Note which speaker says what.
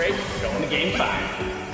Speaker 1: straight, going to game five.